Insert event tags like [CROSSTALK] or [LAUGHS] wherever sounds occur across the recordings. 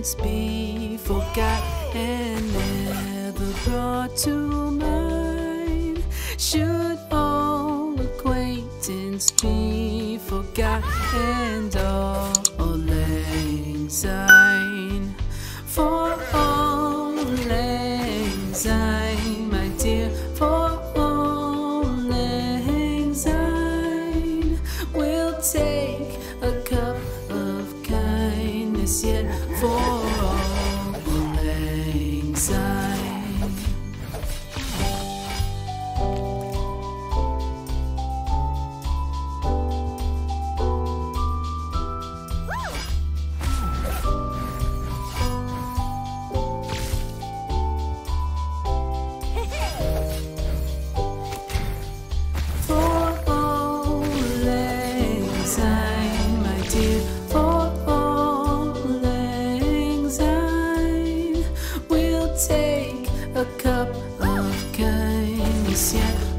once be forgot and never brought to mind? Should all acquaintance be forgot a cup of kindness, yeah.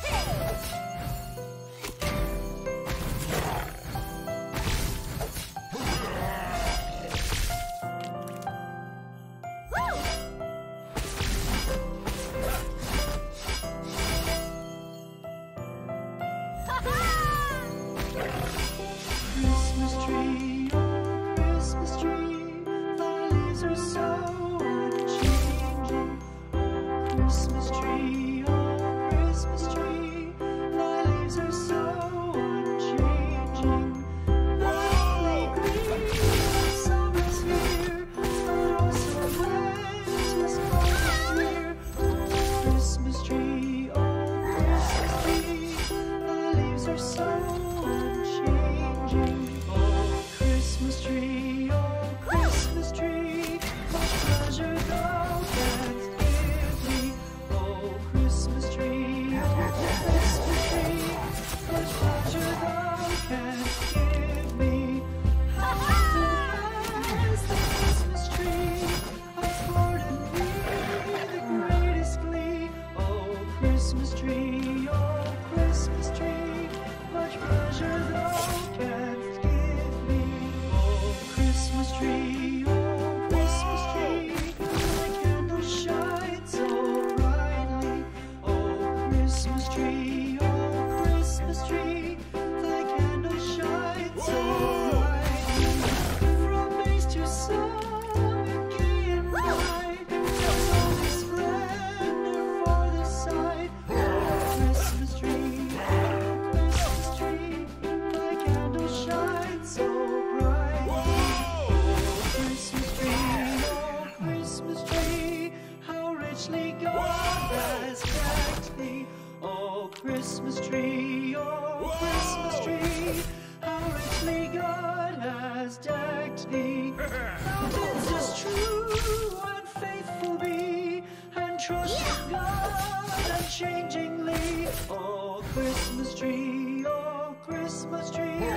Hey! [LAUGHS] are so Christmas tree, oh Christmas tree, thy candle shines. Christmas tree, oh Christmas tree,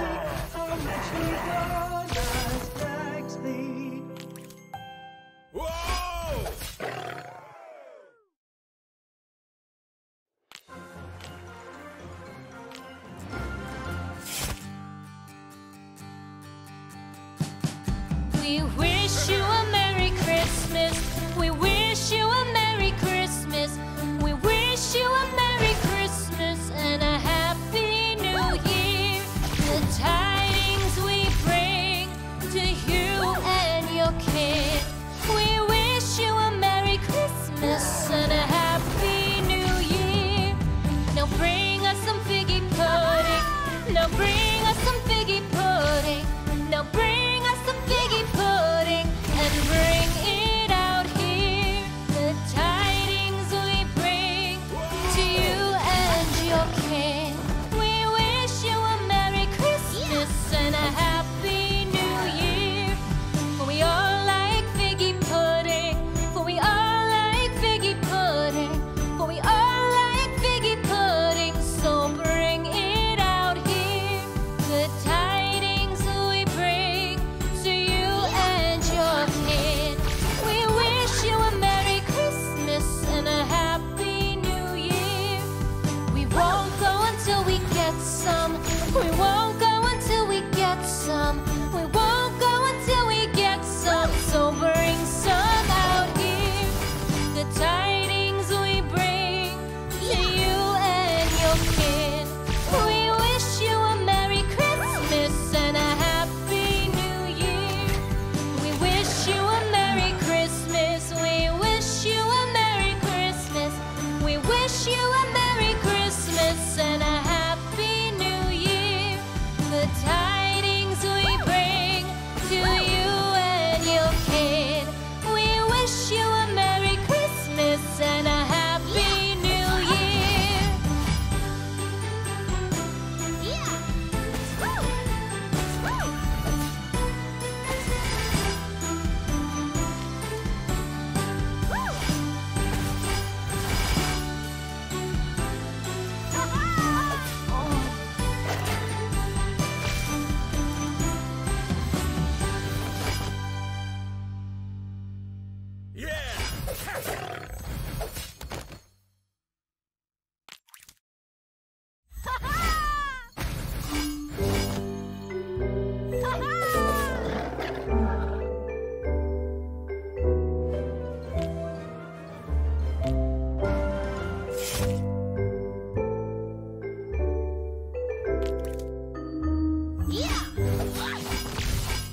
how much you gonna stack thee? Whoa! We bring us some figgy pudding. Now bring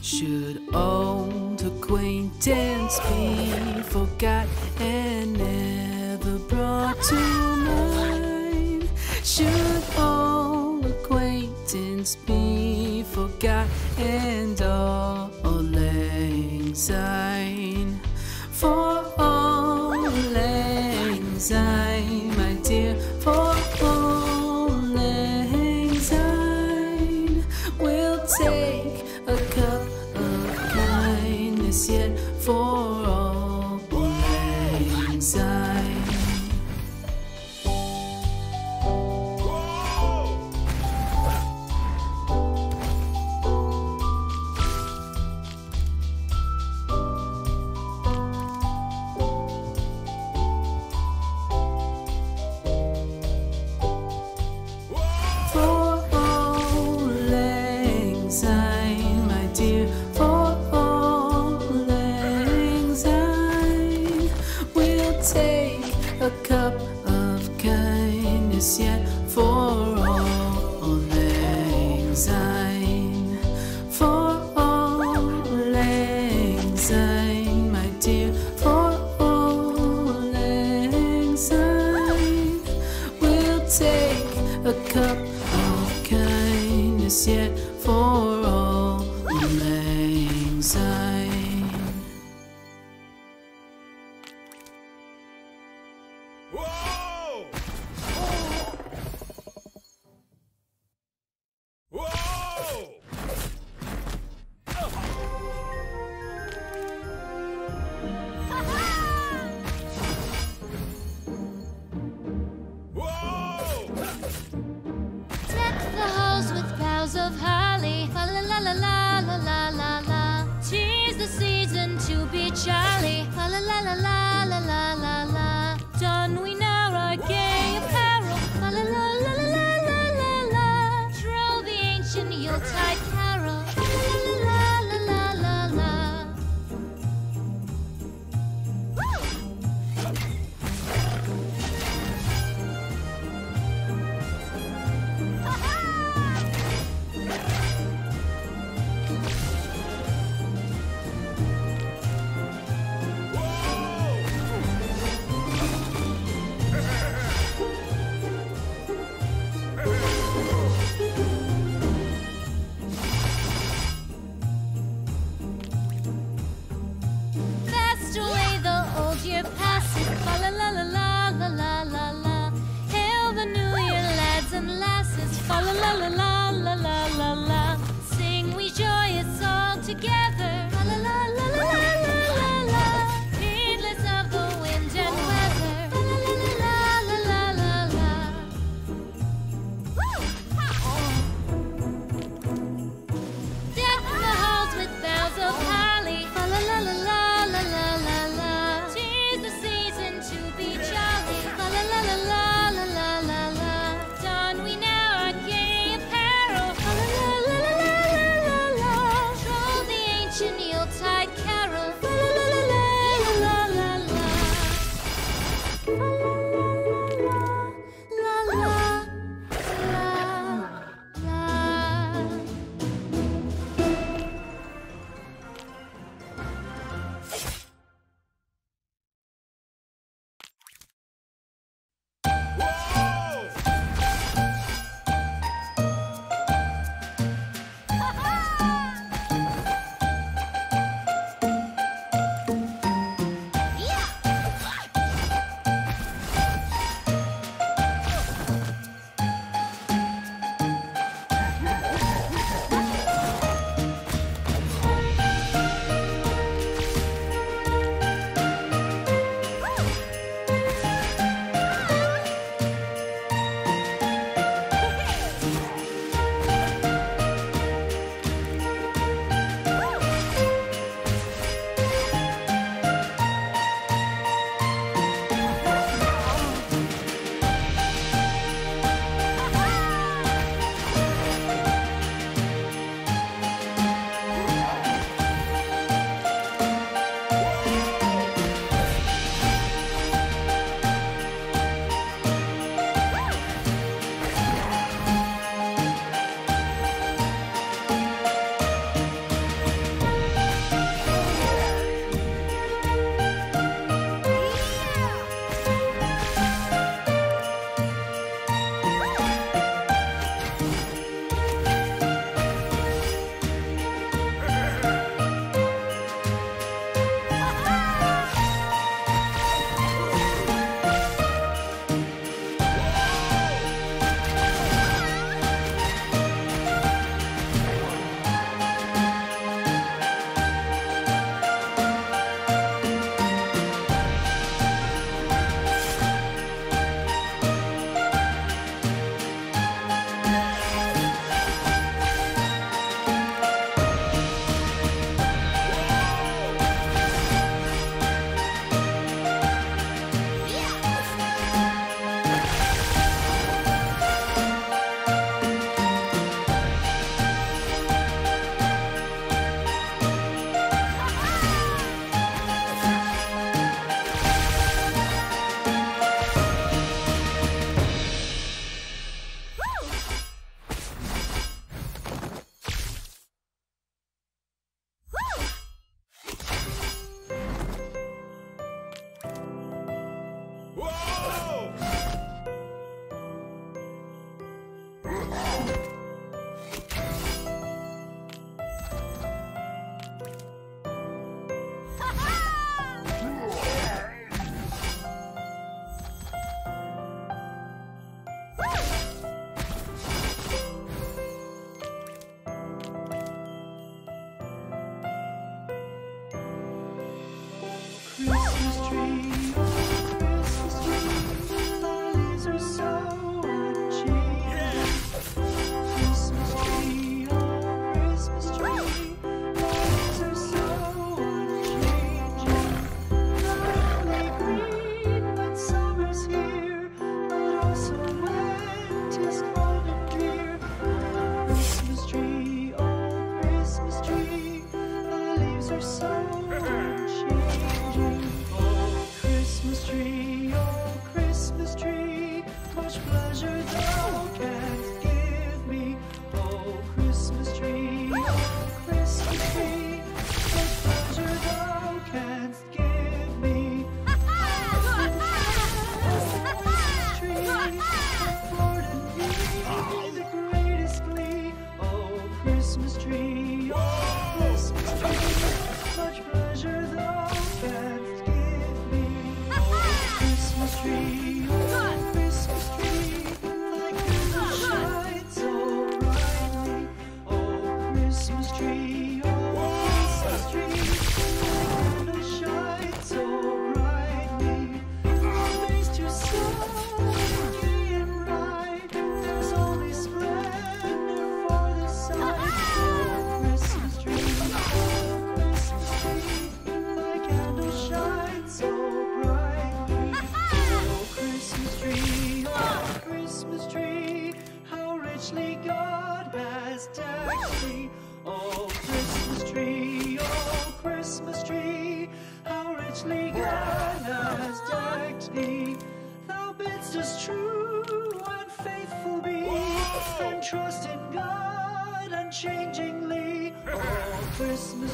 Should old acquaintance be forgot and never brought to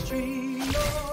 Christmas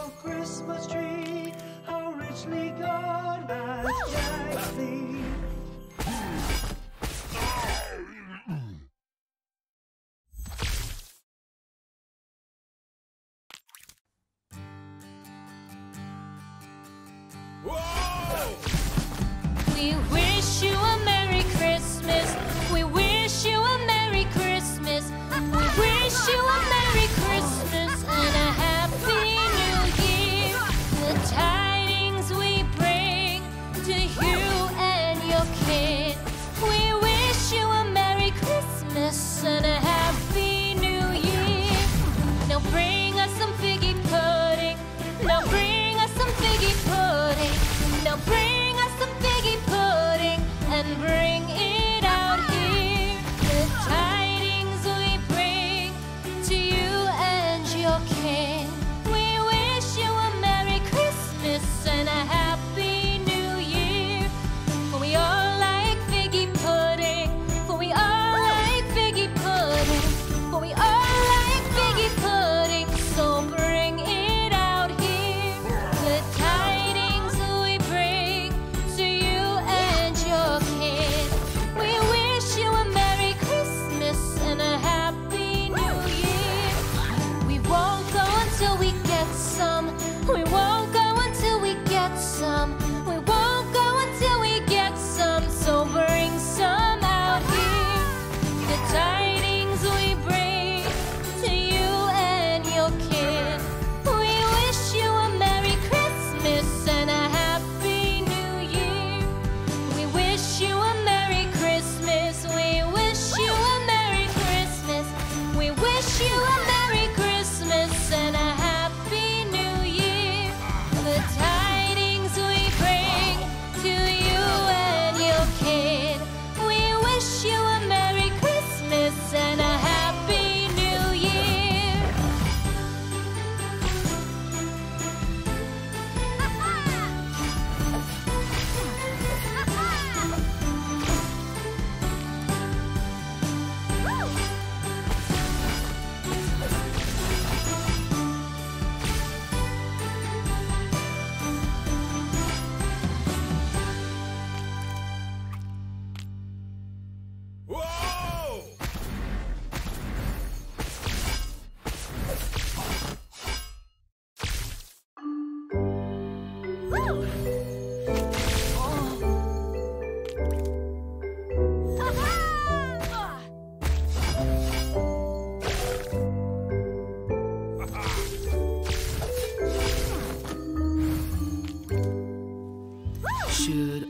Should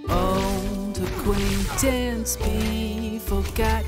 old acquaintance be forgot